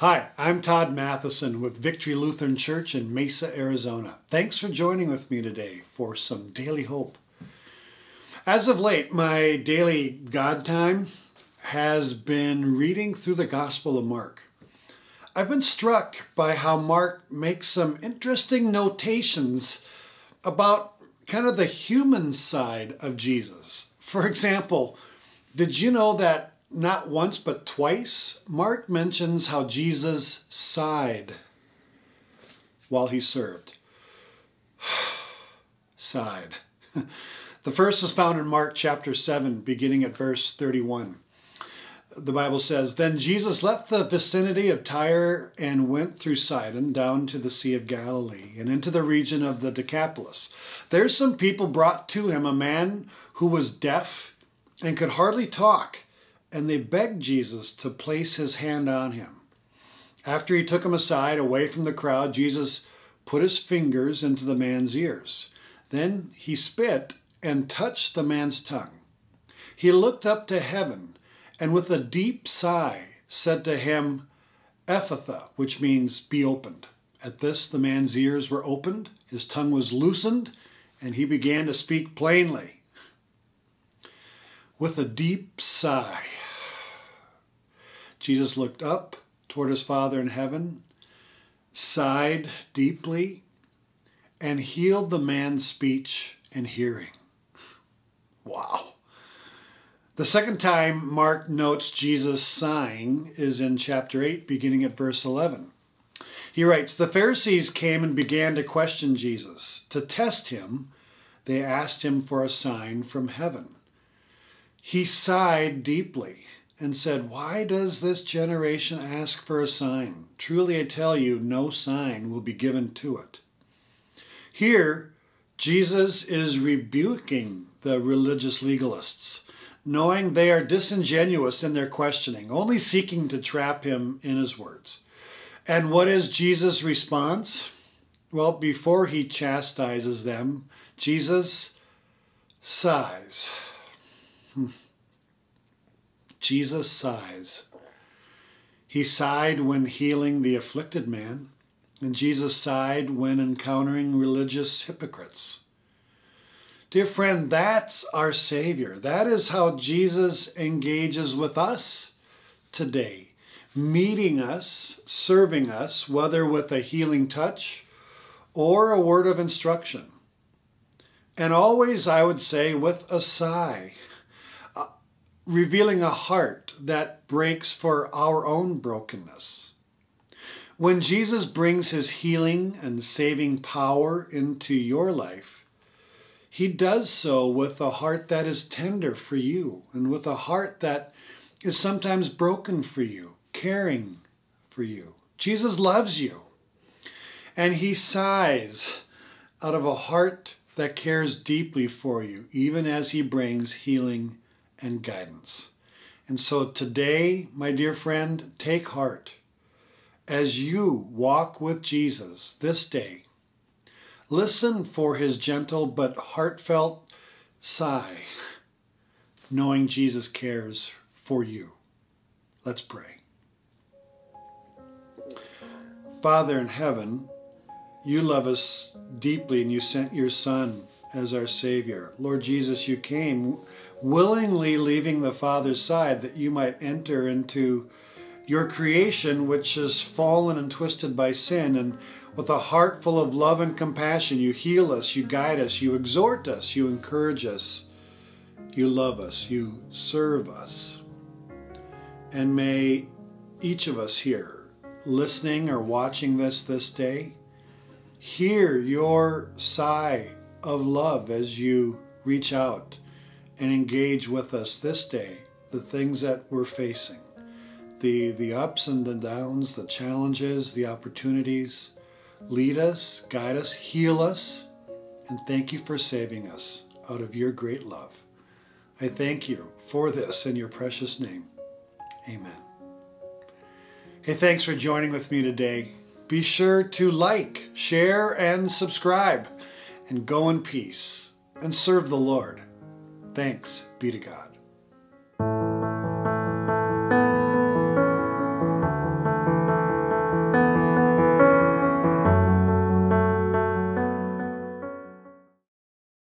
Hi, I'm Todd Mathison with Victory Lutheran Church in Mesa, Arizona. Thanks for joining with me today for some daily hope. As of late, my daily God time has been reading through the Gospel of Mark. I've been struck by how Mark makes some interesting notations about kind of the human side of Jesus. For example, did you know that not once but twice, Mark mentions how Jesus sighed while he served. sighed. the first is found in Mark chapter 7, beginning at verse 31. The Bible says, Then Jesus left the vicinity of Tyre and went through Sidon down to the Sea of Galilee and into the region of the Decapolis. There some people brought to him a man who was deaf and could hardly talk and they begged Jesus to place his hand on him. After he took him aside, away from the crowd, Jesus put his fingers into the man's ears. Then he spit and touched the man's tongue. He looked up to heaven and with a deep sigh said to him, Ephphatha, which means be opened. At this, the man's ears were opened, his tongue was loosened, and he began to speak plainly with a deep sigh. Jesus looked up toward his Father in heaven, sighed deeply, and healed the man's speech and hearing. Wow. The second time Mark notes Jesus sighing is in chapter 8, beginning at verse 11. He writes The Pharisees came and began to question Jesus. To test him, they asked him for a sign from heaven. He sighed deeply and said, Why does this generation ask for a sign? Truly I tell you, no sign will be given to it. Here, Jesus is rebuking the religious legalists, knowing they are disingenuous in their questioning, only seeking to trap him in his words. And what is Jesus' response? Well, before he chastises them, Jesus sighs. Jesus sighs. He sighed when healing the afflicted man, and Jesus sighed when encountering religious hypocrites. Dear friend, that's our Savior. That is how Jesus engages with us today, meeting us, serving us, whether with a healing touch or a word of instruction. And always, I would say, with a sigh, revealing a heart that breaks for our own brokenness. When Jesus brings his healing and saving power into your life, he does so with a heart that is tender for you and with a heart that is sometimes broken for you, caring for you. Jesus loves you. And he sighs out of a heart that cares deeply for you, even as He brings healing and guidance. And so today, my dear friend, take heart as you walk with Jesus this day. Listen for His gentle but heartfelt sigh, knowing Jesus cares for you. Let's pray. Father in heaven, you love us deeply and you sent your Son as our Savior. Lord Jesus, you came willingly leaving the Father's side that you might enter into your creation, which is fallen and twisted by sin. And with a heart full of love and compassion, you heal us, you guide us, you exhort us, you encourage us, you love us, you serve us. And may each of us here, listening or watching this this day, hear your sigh of love as you reach out and engage with us this day, the things that we're facing, the, the ups and the downs, the challenges, the opportunities. Lead us, guide us, heal us, and thank you for saving us out of your great love. I thank you for this in your precious name. Amen. Hey, thanks for joining with me today. Be sure to like, share, and subscribe, and go in peace and serve the Lord. Thanks be to God.